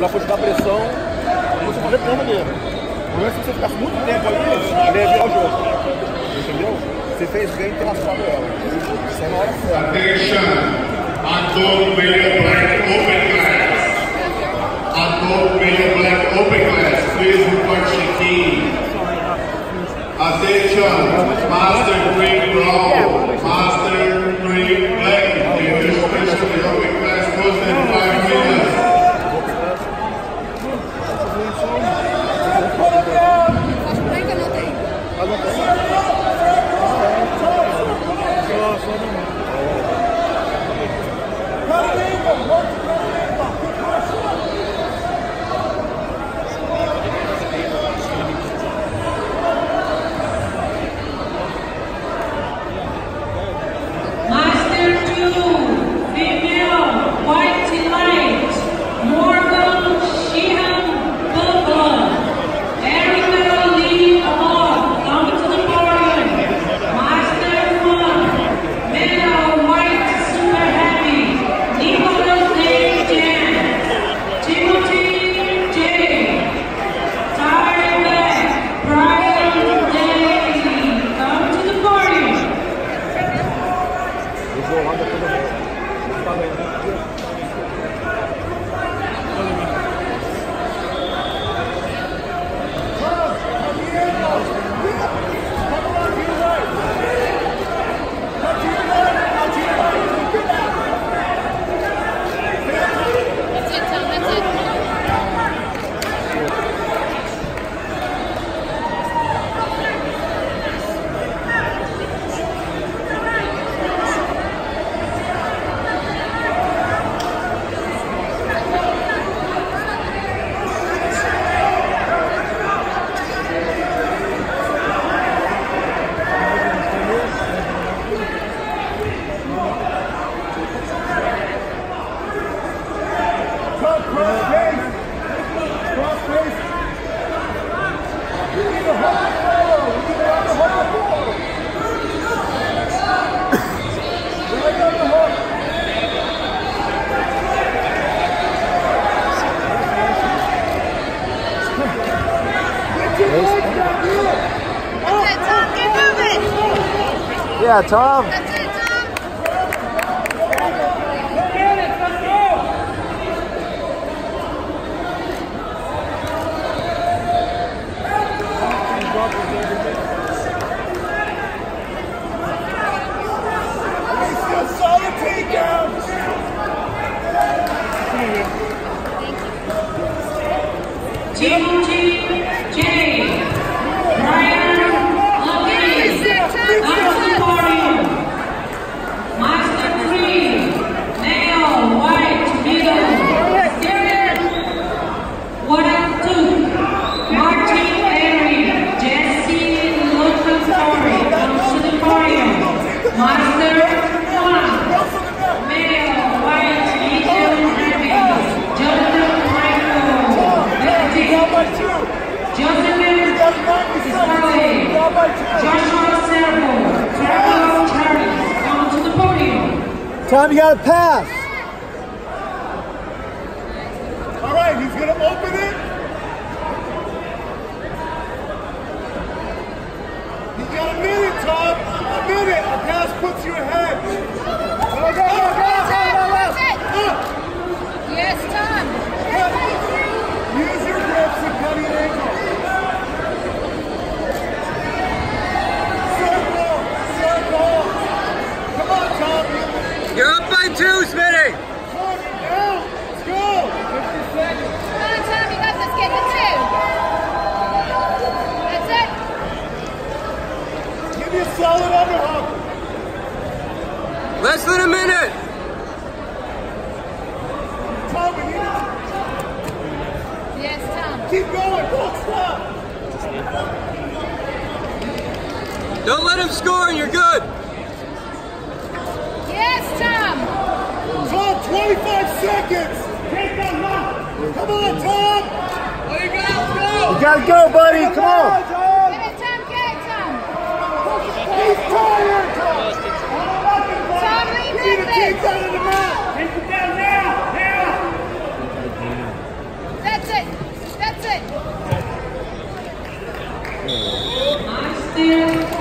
ela foi te dar pressão você fazer ponta dele. O problema é você ficasse muito tempo ali, ele ia virar o jogo. Entendeu? Você fez bem ter raspado ela. Isso é na hora certa. Adult male black open class. Adult male black open class. Please report Shaquille. Attention, Master Green Bravo, Master Green Black. The the open class goes in five Yeah, Tom. Tom, you got to pass. All right, he's going to open it. You got a minute, Tom. A minute. A pass puts you ahead. Go, Don't let him score and you're good. Yes, Tom. Tom, 25 seconds. Take that one. Come on, Tom. You gotta go. You gotta go, buddy. Come, on. Get it, Tom. Get it, Tom. He's tired, Tom. Leave. Take it down now. Now. That's it. That's it.